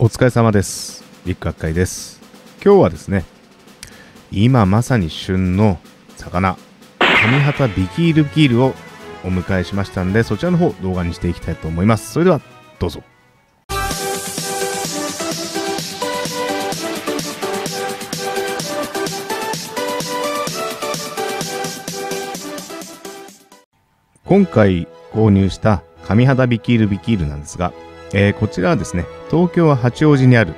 お疲れ様です。ビッグ学会です。今日はですね、今まさに旬の魚、上畑ビキールビキールをお迎えしましたんで、そちらの方動画にしていきたいと思います。それでは、どうぞ。今回購入した上肌ビキールビキールなんですが、えーこちらはですね、東京は八王子にある、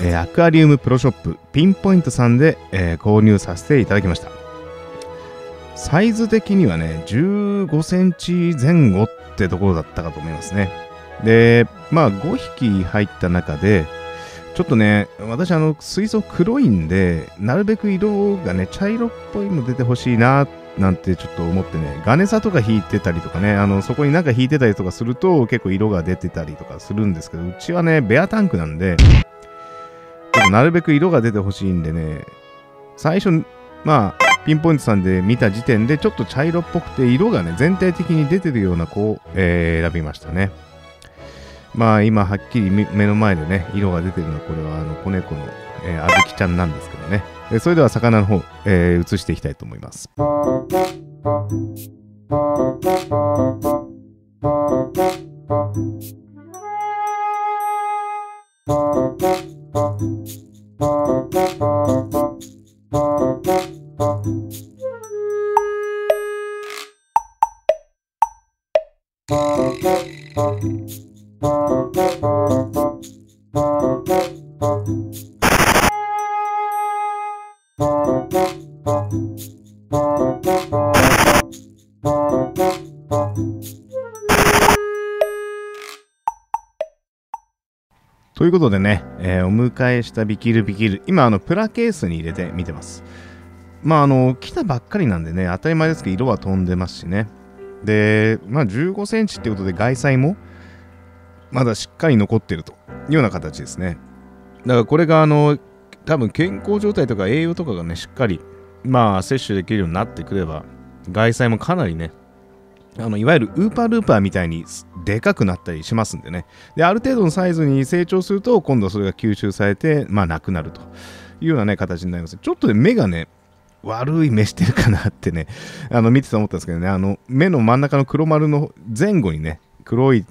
えーアクアリウムプロショップピンポイントさんで、えー購入させていただきました。サイズ的にはね、15センチ前後ってところだったかと思いますね。で、まあ5匹入った中で、ちょっとね、私あの水槽黒いんで、なるべく色がね、茶色っぽいの出てほしいなっ、なんてちょっと思ってね、ガネサとか引いてたりとかね、あの、そこになんか引いてたりとかすると結構色が出てたりとかするんですけど、うちはね、ベアタンクなんで、ちょっとなるべく色が出てほしいんでね、最初、まあ、ピンポイントさんで見た時点でちょっと茶色っぽくて色がね、全体的に出てるような子を、えー選びましたね。まあ今はっきり目目の前でね、色が出てるのはこれはあの子猫の、えー、あずきちゃんなんですけどね。でそれでは魚の方、えー移していきたいと思います。ということでね、えーお迎えしたビキルビキル、今あのプラケースに入れて見てます。まああの、来たばっかりなんでね、当たり前ですけど色は飛んでますしね。で、まあ15センチってことで外彩もまだしっかり残ってるというような形ですね。だからこれがあの、多分健康状態とか栄養とかがね、しっかりまあ摂取できるようになってくれば、外彩もかなりね、あのいわゆるウーパールーパーみたいにでかくなったりしますんでね。で、ある程度のサイズに成長すると、今度それが吸収されて、まあ、なくなるというようなね、形になります。ちょっとね、目がね、悪い目してるかなってね、あの見てて思ったんですけどね、あの目の真ん中の黒丸の前後にね、黒い、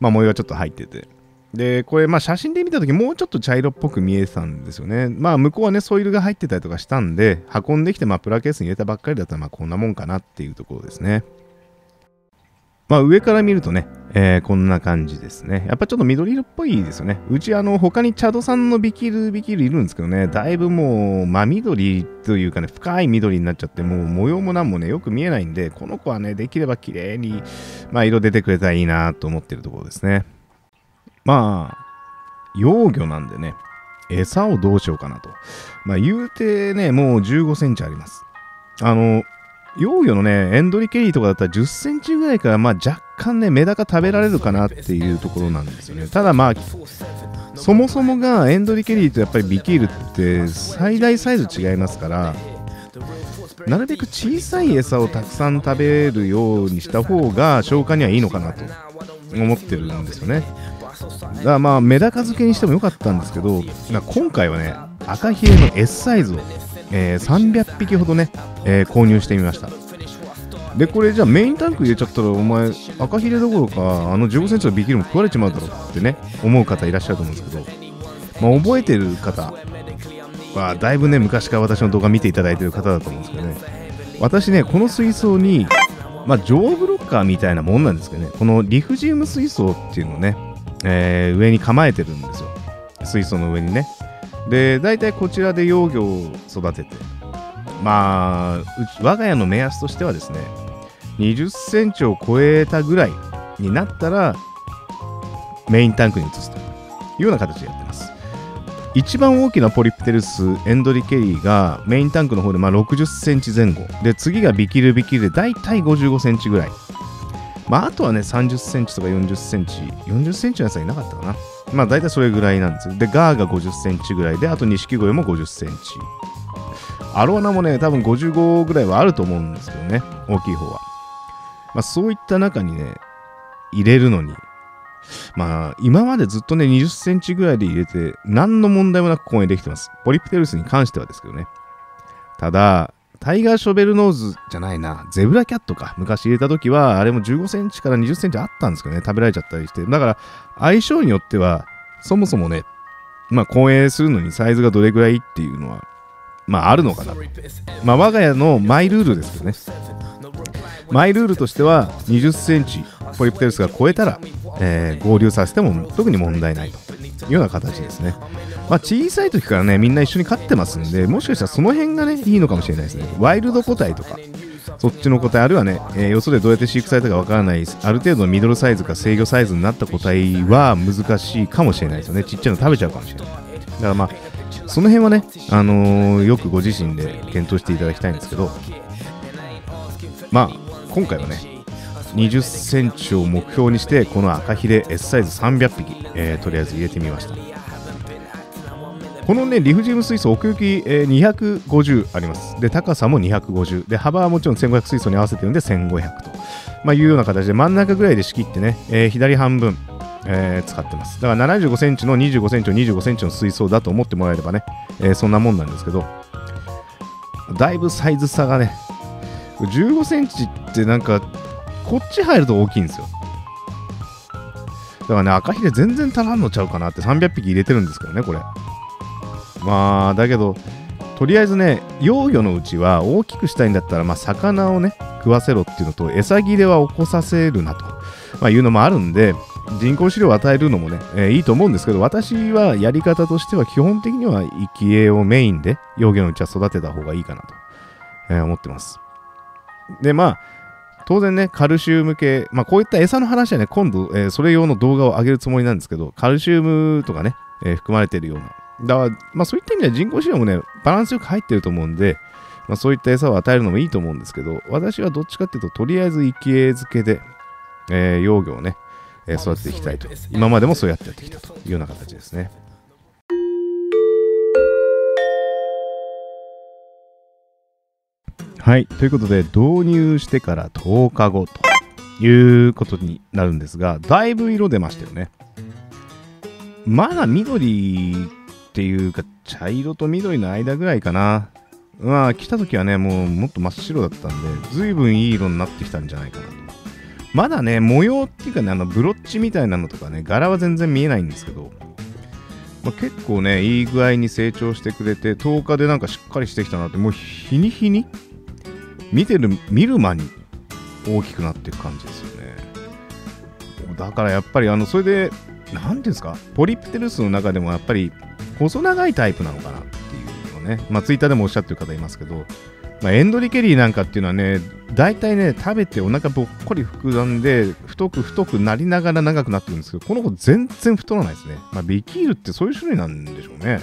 まあ、模様がちょっと入ってて。で、これ、まあ、写真で見たとき、もうちょっと茶色っぽく見えてたんですよね。まあ、向こうはね、ソイルが入ってたりとかしたんで、運んできて、まあ、プラケースに入れたばっかりだったら、まあ、こんなもんかなっていうところですね。まあ上から見るとね、えーこんな感じですね。やっぱちょっと緑色っぽいですよね。うちあの他にチャドさんのビキルビキルいるんですけどね、だいぶもう真緑というかね、深い緑になっちゃって、もう模様もなんもね、よく見えないんで、この子はね、できれば綺麗に、まあ色出てくれたらいいなと思ってるところですね。まあ、幼魚なんでね、餌をどうしようかなと。まあ言うてね、もう15センチあります。あの、幼魚のね、エンドリケリーとかだったら10センチぐらいから、まあ若干ね、メダカ食べられるかなっていうところなんですよね。ただまあ、そもそもがエンドリケリーとやっぱりビキールって最大サイズ違いますから、なるべく小さい餌をたくさん食べるようにした方が消化にはいいのかなと思ってるんですよね。だからまあ、メダカ漬けにしてもよかったんですけど、今回はね、赤ヒレの S サイズを、えー300匹ほどね、えー購入してみました。で、これじゃあメインタンク入れちゃったら、お前、赤ヒレどころか、あの15センチのビキルも食われちまうだろうってね、思う方いらっしゃると思うんですけど、まあ、覚えてる方は、だいぶね、昔から私の動画見ていただいてる方だと思うんですけどね、私ね、この水槽に、まあ、ジョーブロッカーみたいなもんなんですけどね、このリフジウム水槽っていうのをね、えー上に構えてるんですよ。水槽の上にね。で、大体こちらで幼魚を育てて、まあ、我が家の目安としてはですね、20センチを超えたぐらいになったら、メインタンクに移すというような形でやってます。一番大きなポリプテルスエンドリケリーがメインタンクの方でまあ60センチ前後。で次がビキルビキルで大体55センチぐらい。まああとはね30センチとか40センチ。40センチのやつはいなかったかな。まあ大体それぐらいなんですよでガーが50センチぐらいであと錦鯉も50センチアロワナもね多分55ぐらいはあると思うんですけどね大きい方はまあそういった中にね入れるのにまあ、今までずっとね、20センチぐらいで入れて、何の問題もなく公演できてます。ポリプテルスに関してはですけどね。ただ、タイガーショベルノーズじゃないな、ゼブラキャットか。昔入れた時は、あれも15センチから20センチあったんですけどね、食べられちゃったりして。だから、相性によっては、そもそもね、まあ、公演するのにサイズがどれぐらいっていうのは、まあ、あるのかなと。まあ、我が家のマイルールですけどね。マイルールとしては、20センチ、ポリプテルスが超えたら、えー、合流させても特に問題ないというような形ですね。まあ、小さい時からね、みんな一緒に飼ってますんで、もしかしたらその辺がね、いいのかもしれないですね。ワイルド個体とか、そっちの個体、あるいはね、えー、よそでどうやって飼育されたかわからない、ある程度のミドルサイズか制御サイズになった個体は難しいかもしれないですよね。ちっちゃいの食べちゃうかもしれない。だからまあ、その辺はね、あのー、よくご自身で検討していただきたいんですけど、まあ、今回はね、20センチを目標にして、この赤ひれ S サイズ300匹、えー、とりあえず入れてみました。このね、リフジウム水槽、奥行き、えー、250あります。で、高さも250。で、幅はもちろん1500水槽に合わせてるんで1500と、まあ、いうような形で真ん中ぐらいで仕切ってね、えー、左半分、えー、使ってます。だから75センチの25センチの25センチの水槽だと思ってもらえればね、えー、そんなもんなんですけど、だいぶサイズ差がね、15センチってなんか、こっち入ると大きいんですよ。だからね、赤ひれ全然足らんのちゃうかなって300匹入れてるんですけどね、これ。まあだけどとりあえずね幼魚のうちは大きくしたいんだったら、まあ、魚をね食わせろっていうのと餌切れは起こさせるなと、まあ、いうのもあるんで人工飼料を与えるのもね、えー、いいと思うんですけど私はやり方としては基本的には生き餌をメインで幼魚のうちは育てた方がいいかなと、えー、思ってますでまあ当然ね、カルシウム系、まあこういった餌の話はね、今度、えー、それ用の動画を上げるつもりなんですけど、カルシウムとかね、えー、含まれているようなだから、まあそういった意味では人工飼料もね、バランスよく入ってると思うんで、まあそういった餌を与えるのもいいと思うんですけど、私はどっちかっていうと、とりあえず生き餌漬けで、えー、幼魚をね、えー、育てていきたいと。今までもそうやってやってきたというような形ですね。はい。ということで、導入してから10日後ということになるんですが、だいぶ色出ましたよね。まだ緑っていうか、茶色と緑の間ぐらいかな。まあ、来た時はね、もうもっと真っ白だったんで、ずいぶんいい色になってきたんじゃないかなと。まだね、模様っていうかね、あの、ブロッチみたいなのとかね、柄は全然見えないんですけど、まあ、結構ね、いい具合に成長してくれて、10日でなんかしっかりしてきたなって、もう日に日に見てる、見る間に大きくなっていく感じですよね。だからやっぱり、あの、それで、何ていうんですか、ポリプテルスの中でもやっぱり細長いタイプなのかなっていうのね、まあ、ツイッターでもおっしゃってる方いますけど、まあ、エンドリケリーなんかっていうのはね、大体ね、食べてお腹ぼっこり膨らんで、太く太くなりながら長くなってるんですけど、この子全然太らないですね。まあ、ビキールってそういう種類なんでしょうね。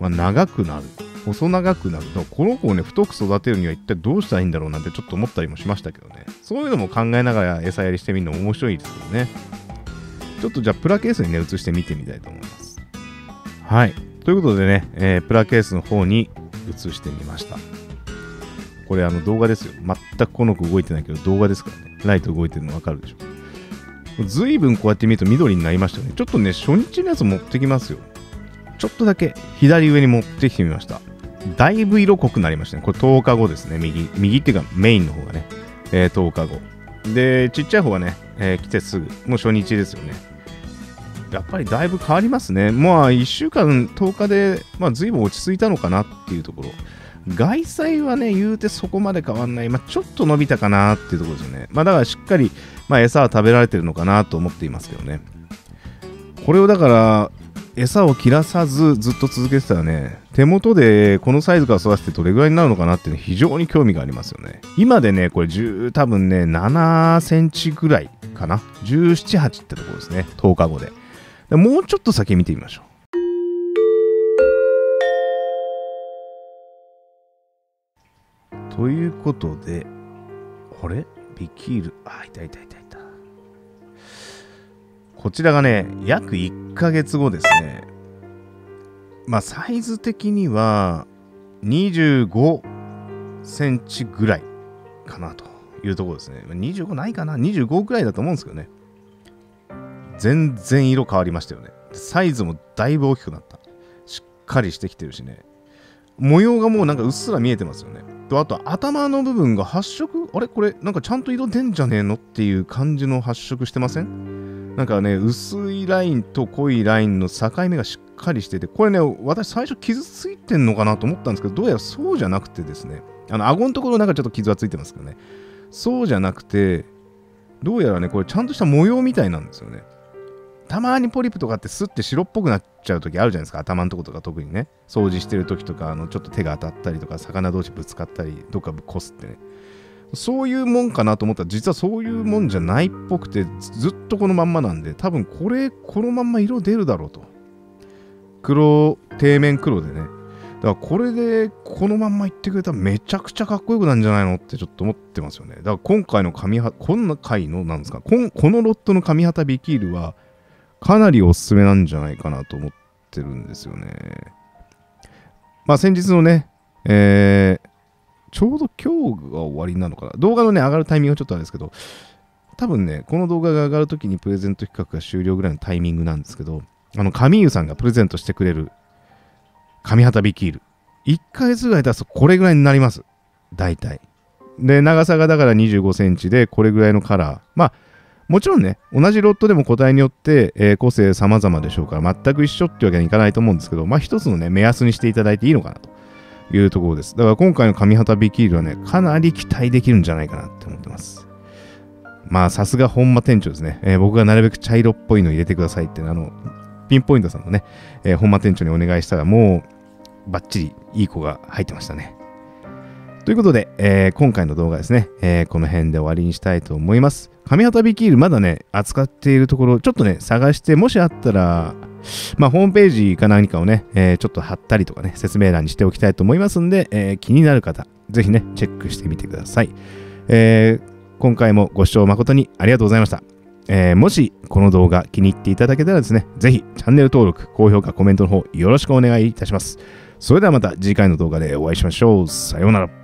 まあ、長くなる。細長くなると。この子をね、太く育てるには一体どうしたらいいんだろうなんてちょっと思ったりもしましたけどね。そういうのも考えながら餌やりしてみるのも面白いですけどね。ちょっとじゃあプラケースにね、移して見てみたいと思います。はい。ということでね、えー、プラケースの方に移してみました。これあの動画ですよ。全くこの子動いてないけど動画ですからね。ライト動いてるの分かるでしょ。ずいぶんこうやって見ると緑になりましたよね。ちょっとね、初日のやつ持ってきますよ。ちょっとだけ左上に持ってきてみました。だいぶ色濃くなりましたね。これ10日後ですね。右。右っていうかメインの方がね。えー、10日後。で、ちっちゃい方はね、えー、来てすぐ。もう初日ですよね。やっぱりだいぶ変わりますね。まあ、1週間、10日で、まあ、随分落ち着いたのかなっていうところ。外祭はね、言うてそこまで変わんない。まあ、ちょっと伸びたかなっていうところですよね。まあ、だからしっかり、まあ、餌は食べられてるのかなと思っていますけどね。これをだから、餌を切らさずずっと続けてたらね、手元でこのサイズから育ててどれぐらいになるのかなって非常に興味がありますよね。今でね、これ10、多分ね、7センチぐらいかな。17、8ってところですね。10日後で。もうちょっと先見てみましょう。ということで、あれ？ビキール、あ、いたいたいたいた。こちらがね、約1ヶ月後ですね。まあ、サイズ的には25センチぐらいかなというところですね。25ないかな ?25 ぐらいだと思うんですけどね。全然色変わりましたよね。サイズもだいぶ大きくなった。しっかりしてきてるしね。模様がもうなんかうっすら見えてますよね。と、あと頭の部分が発色？あれ？これなんかちゃんと色出んじゃねえのっていう感じの発色してません？なんかね、薄いラインと濃いラインの境目がしっかりしてて、これね、私最初傷ついてんのかなと思ったんですけど、どうやらそうじゃなくてですね、あの、顎のところなんかちょっと傷はついてますけどね、そうじゃなくて、どうやらね、これちゃんとした模様みたいなんですよね。たまにポリプとかってスッて白っぽくなっちゃう時あるじゃないですか。頭のとことか特にね。掃除してる時とかあのちょっと手が当たったりとか魚同士ぶつかったりどっかこすってね。そういうもんかなと思った。ら実はそういうもんじゃないっぽくてずっとこのまんまなんで多分これこのまんま色出るだろうと。黒底面黒でねだからこれでこのまんまいってくれたらめちゃくちゃかっこよくなんじゃないのってちょっと思ってますよねだから今回の紙は今回のなんですか？このロットの紙旗ビキールはかなりおすすめなんじゃないかなと思ってるんですよね。まあ先日のね、えー、ちょうど今日が終わりなのかな？動画のね、上がるタイミングはちょっとあれですけど、多分ね、この動画が上がるときにプレゼント企画が終了ぐらいのタイミングなんですけど、あの、神湯さんがプレゼントしてくれる紙旗ビキール。1ヶ月ぐらい経つとこれぐらいになります。大体。で、長さがだから25センチで、これぐらいのカラー。まあ、もちろんね、同じロットでも個体によって、えー、個性様々でしょうから、全く一緒ってわけにはいかないと思うんですけど、まあ一つのね、目安にしていただいていいのかなというところです。だから今回の上旗ビキールはね、かなり期待できるんじゃないかなって思ってます。まあさすが本間店長ですね、えー、僕がなるべく茶色っぽいの入れてくださいって、あの、ピンポイントさんのね、えー、本間店長にお願いしたら、もうバッチリいい子が入ってましたね。ということで、えー、今回の動画ですね、えー、この辺で終わりにしたいと思います。上旗ビキールまだね、扱っているところ、ちょっとね、探して、もしあったら、まあ、ホームページか何かをね、えー、ちょっと貼ったりとかね、説明欄にしておきたいと思いますんで、え、気になる方、ぜひね、チェックしてみてください。え、今回もご視聴誠にありがとうございました。えー、もしこの動画気に入っていただけたらですね、ぜひチャンネル登録、高評価、コメントの方よろしくお願いいたします。それではまた次回の動画でお会いしましょう。さようなら。